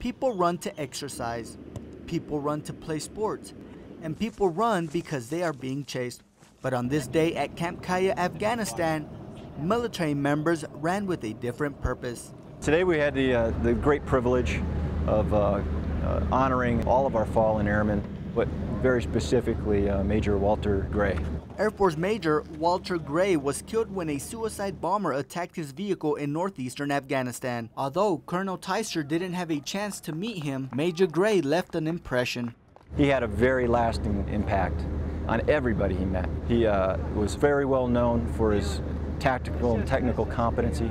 People run to exercise, people run to play sports, and people run because they are being chased. But on this day at Camp Kaia, Afghanistan, military members ran with a different purpose. Today we had the, uh, the great privilege of uh, uh, honoring all of our fallen airmen, but very specifically uh, Major Walter Gray. Air Force Major Walter Gray was killed when a suicide bomber attacked his vehicle in northeastern Afghanistan. Although Colonel Teister didn't have a chance to meet him, Major Gray left an impression. He had a very lasting impact on everybody he met. He uh, was very well known for his tactical and technical competency,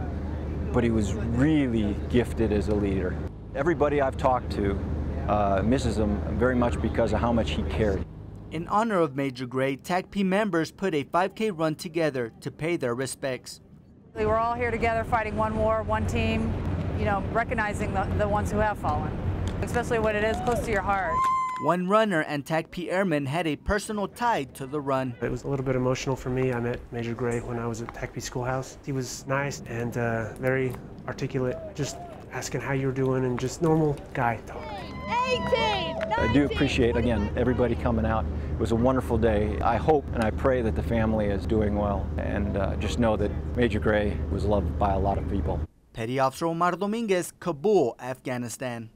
but he was really gifted as a leader. Everybody I've talked to uh, misses him very much because of how much he cared. In honor of Major Gray, TACP members put a 5K run together to pay their respects. We were all here together fighting one war, one team, you know, recognizing the, the ones who have fallen, especially when it is close to your heart. One runner and TACP airman had a personal tie to the run. It was a little bit emotional for me. I met Major Gray when I was at TACP Schoolhouse. He was nice and uh, very articulate, just asking how you were doing and just normal guy talk. 18, I do appreciate, again, everybody coming out. It was a wonderful day. I hope and I pray that the family is doing well and uh, just know that Major Gray was loved by a lot of people. Petty Officer Omar Dominguez, Kabul, Afghanistan.